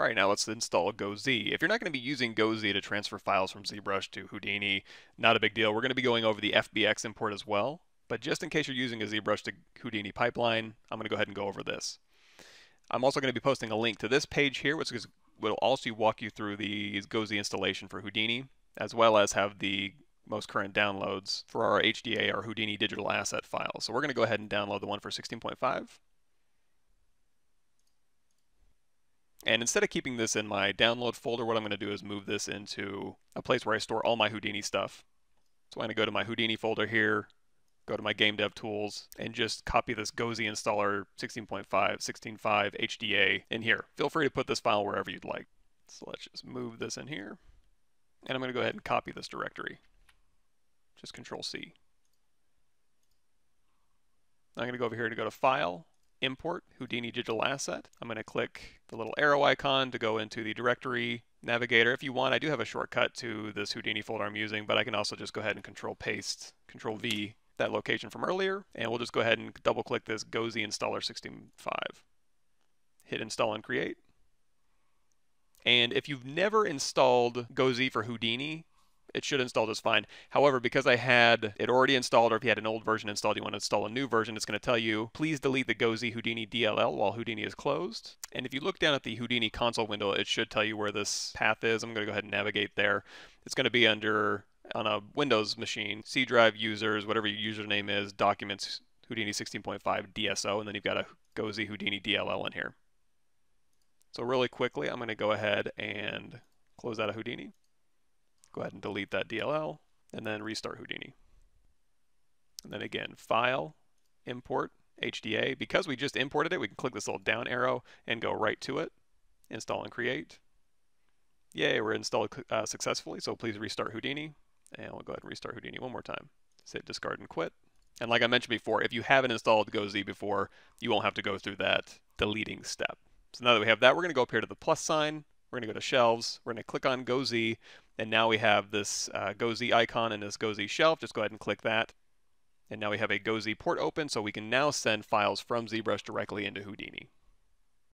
All right, now let's install GoZ. If you're not going to be using GoZ to transfer files from ZBrush to Houdini, not a big deal. We're going to be going over the FBX import as well. But just in case you're using a ZBrush to Houdini pipeline, I'm going to go ahead and go over this. I'm also going to be posting a link to this page here, which will also walk you through the GoZ installation for Houdini, as well as have the most current downloads for our HDA, our Houdini digital asset file. So we're going to go ahead and download the one for 16.5. And instead of keeping this in my download folder, what I'm going to do is move this into a place where I store all my Houdini stuff. So I'm going to go to my Houdini folder here, go to my game dev tools, and just copy this GoZ installer 16.5, 16.5 HDA in here. Feel free to put this file wherever you'd like. So let's just move this in here. And I'm going to go ahead and copy this directory. Just Control C. I'm going to go over here to go to File, import Houdini digital asset. I'm going to click the little arrow icon to go into the directory navigator. If you want, I do have a shortcut to this Houdini folder I'm using, but I can also just go ahead and control paste, control V that location from earlier, and we'll just go ahead and double click this GoZ installer 65. Hit install and create. And if you've never installed GoZ for Houdini, it should install just fine. However, because I had it already installed, or if you had an old version installed, you want to install a new version, it's going to tell you, please delete the GoZ Houdini DLL while Houdini is closed. And if you look down at the Houdini console window, it should tell you where this path is. I'm going to go ahead and navigate there. It's going to be under, on a Windows machine, C drive users, whatever your username is, documents, Houdini 16.5 DSO, and then you've got a GoZ Houdini DLL in here. So really quickly, I'm going to go ahead and close out of Houdini. Go ahead and delete that DLL and then restart Houdini. And then again, File, Import, HDA. Because we just imported it, we can click this little down arrow and go right to it, install and create. Yay, we're installed uh, successfully, so please restart Houdini. And we'll go ahead and restart Houdini one more time. Say discard and quit. And like I mentioned before, if you haven't installed GoZ before, you won't have to go through that deleting step. So now that we have that, we're going to go up here to the plus sign. We're going to go to shelves. We're going to click on GoZ. And now we have this uh, GoZ icon and this GoZ shelf. Just go ahead and click that. And now we have a GoZ port open, so we can now send files from ZBrush directly into Houdini.